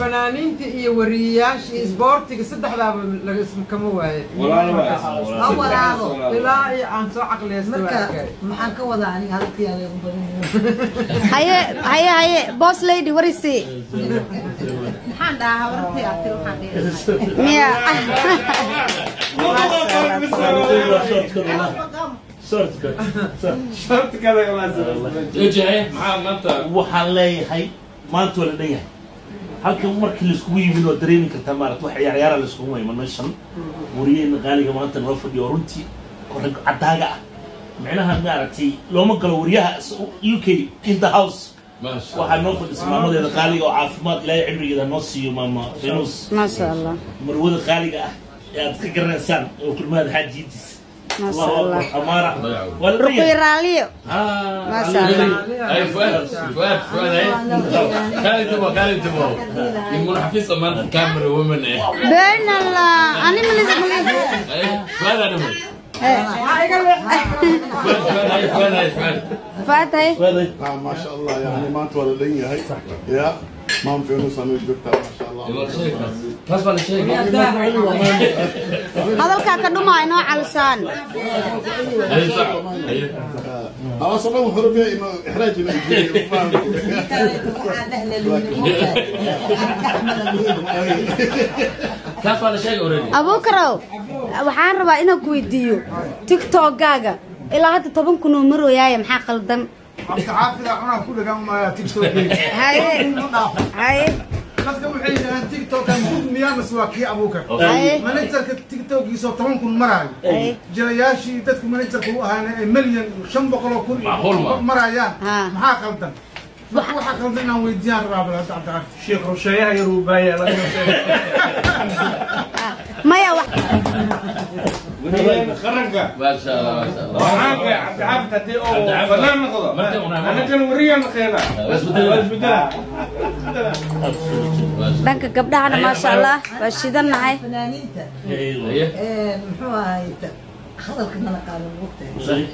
fanaaniinta iyo wariyeyaasha iyo isboortiga saddexdaaba laga kama waaye. Ilaa iyo aan soo caqliyaysta marka waa arkay. maxaan ka wadaa aniga halkii aan ugu badan haye haye haye. Boss lady warisi waxaan leeyahay maanta waa la dhan yahay halkan markii laiskugu yimid waa dareemi kartaa maarata wax ciyaar ciyaara laiskugu iman meeshan wariyeyna qaaliga maanta nala fadhiyo oo runtii rag cadaaga ah. Micnaha maaragtay looma galo wariyaha u k in the house. Waxaa noo fadhisa maamadeeda qaaliga oo caafimaad ilaahay cimrigeeda noo siiyo maama fenus maasha allah. Marwada qaaliga ah ee aad ka garanaysaan oo kulmahada xaajiintiis maasha allahu allah akbar amaara waa la dhan ruqi yahay raaliyo Ah, Masha alla Allah. yahay. ay fuad fuad fuad ay kaali tabo kaali tabo imun xafiis amaan camera woman eh been allah ani malis malis ay fuad adam Eh, fuad fuad ay fuad ay fuad faatahay Waaday. آه ما شاء الله يعني ما انت ولا دنيا هي يا ما في نص انا جبتها ما شاء الله imal sheeka taas baa la sheegay hadalkaa ka dhumaa inoo calisaan ay sax ay انا اصلا محرم فيها انه احراج taas baa la sheegay already abuukarow waxaan rabaa inaan ku weydiiyo tiktokgaaga ilaa hadda toban kun oo marooyaaya maxaa qaldan cabdicaafiga cunaa ku dhagan maya tiktok haye haye dadka waxay yidhahdeen tiktokan gud miyaa mase waa kii abuukar haye manajerka tiktokiisoo toban kun maraayo. Haye jilayaashii dadka manajerka u ahaana ee milyan shan boqoloo kun Macquul ma? marayaan. Ha. maxaa qaldan marka waxaa qaldan inaan weydiiyaan rabaa bal hadda cabdicaafi sheekh rusheeyaha yaruu baaya laga دنك قبلنا ما شاء الله وشيدنا هاي فنانين تا محوها هاي تا خلق من القارب وقتها